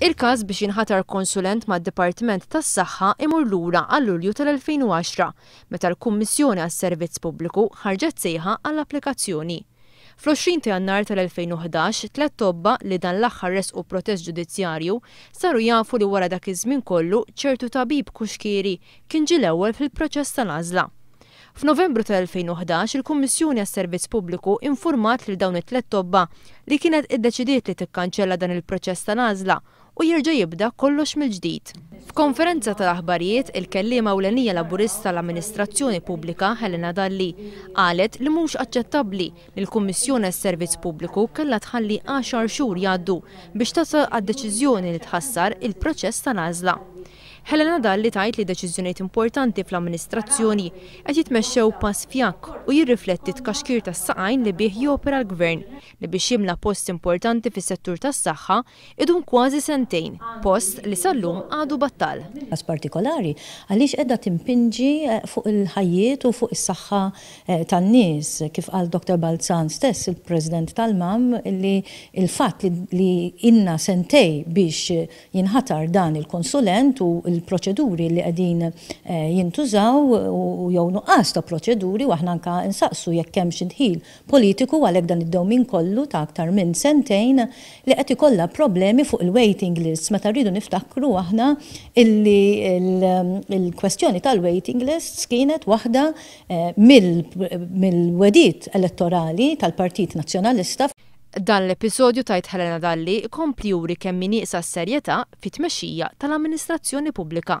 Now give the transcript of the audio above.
Il-każ biex jinħatar konsulent mad-Dipartiment tas-Saħħa imur lura għal Lulju tal-2010, meta l-Kummissjoni għas-Servizz Pubbliku ħarġet sejħa għall-applikazzjoni. Fl-20 ta' Jannar tal-2011, tliet tobba li dan l-aħħar ressqu protest ġudizzjarju saru jafu li wara dak iż-żmien kollu ċertu tabib Cuschieri kien ġie l-ewwel fil-proċess tal-għażla. F'Novembru tal-2011, il-Kummissjoni għas-Servizz Pubbliku infurmat lil dawn it-tliet tobba li kienet iddeċidiet li tikkanċella dan il-proċess tal-għażla u jerġa' jibda kollox mill-ġdid. F'konferenza tal-aħbarijiet, il-kelliema ewlenija Laburista għall-Amministrazzjoni Pubblika, Helena Dalli, qalet li mhux aċċettabbli li l-Kummissjoni għas-Servizz Pubbliku kellha tħalli għaxar xhur jgħaddu biex tasal għad-deċiżjoni li tħassar il-proċess tal-għażla. Helena Dalli tgħid li deċiżjonijiet importanti fl-amministrazzjoni qed jitmexxew pass fjakk u jirrifletti t-tkaxkir tas-saqajn li bih jopera l-Gvern li biex jimla post importanti fis-settur tas-saħħa idum kważi sentejn, post li sal-lum għadu battal. Każ partikolari għaliex qiegħda timpinġi fuq il-ħajjiet u fuq is-saħħa tan-nies. Kif qal Dottor Balzan stess, il-President tal-MAM, li l-fatt li ilna sentejn biex jinħatar dan il-konsulent u l-proċeduri li qegħdin jintużaw u jew nuqqas ta' proċeduri u aħna anke nsaqsu jekk hemmx id-dħil politiku għalhekk dan id-dewmien kollu ta' aktar minn sentejn li qed ikollha problemi fuq il-waiting lists meta rridu niftakru aħna illi l-kwestjoni tal-waiting lists kienet waħda mill-wegħdiet elettorali tal-Partit Nazzjonalista Dan l-episodju tgħid Helena Dalli jkompli juri kemm hi nieqsa s-serjetà fit-tmexxija tal-amministrazzjoni pubblika.